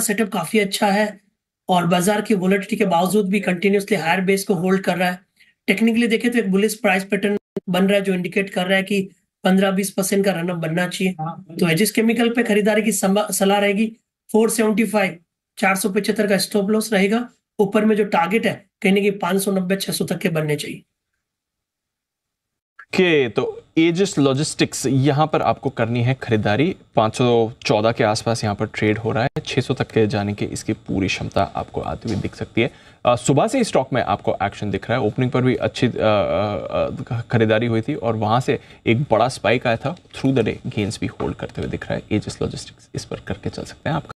Setup काफ़ी अच्छा है और बाज़ार की वोलेटिटी के बावजूद भी कंटिन्यूसली हायर बेस को होल्ड कर रहा है। टेक्निकली देखें तो एक बुलिस प्राइस पैटर्न बन रहा है जो इंडिकेट कर रहा है कि 15-20 परसेंट का रनअप बनना चाहिए। तो एजिस केमिकल पे खरीदारी की सलाह रहेगी। 475 475 का स्टॉप लॉस रहेगा। ऊपर में जो टारगेट है कहने की 590 600 तक के बनने चाहिए। के तो एजिस लॉजिस्टिक्स यहाँ पर आपको करनी है खरीदारी। 514 के आसपास यहाँ पर ट्रेड हो रहा है। 600 तक के जाने की इसकी पूरी क्षमता आपको आती हुई दिख सकती है। सुबह से ही स्टॉक में आपको एक्शन दिख रहा है। ओपनिंग पर भी अच्छी खरीदारी हुई थी और वहाँ से एक बड़ा स्पाइक आया था। थ्रू द डे गेंस भी होल्ड करते हुए दिख रहा है। एजिस लॉजिस्टिक्स इस पर करके चल सकते हैं आप।